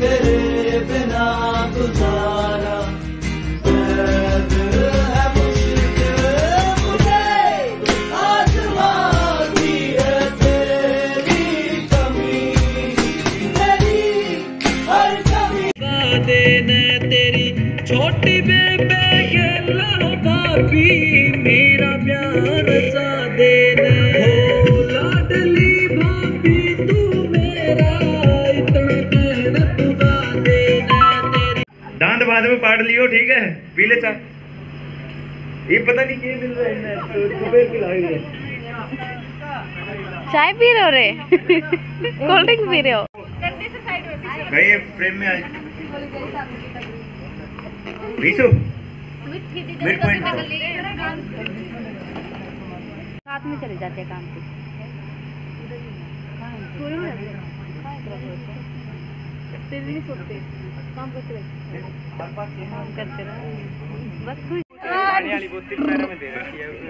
तेरे बिना गुजारा। तेरी छोटी बेबे खेलो भाभी। मेरा प्यार सा देना लियो ठीक है? पी ले चाय। ये पता नहीं क्या मिल रहा है तो चाय पी रहे हो रे? कोल्ड ड्रिंक पी रहे हो? भाई फ्रेम में आए रीसु मिड पॉइंट साथ में चले जाते हैं काम पे। नहीं सोते काम करते रहते काम करते रहो। बस खुश। है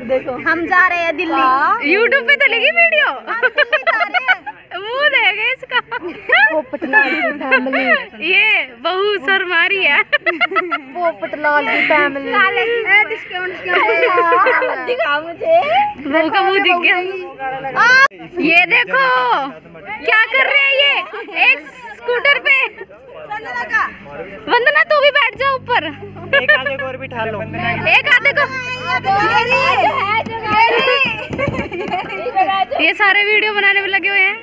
देखो हम जा रहे हैं दिल्ली। यूट्यूब पे चलेगी वीडियो मुँह देगा इसका। की फैमिली ये बहू शर्मारी है। पोपटलाल की फैमिली दिखा मुझे। बहू का मुँह दिख गया ये देखो क्या कर रहे हैं ये? एक स्कूटर पे वंदना तू भी बैठ जा ऊपर एक आगे को और बिठा लो एक आधे को ये सारे वीडियो बनाने में लगे हुए हैं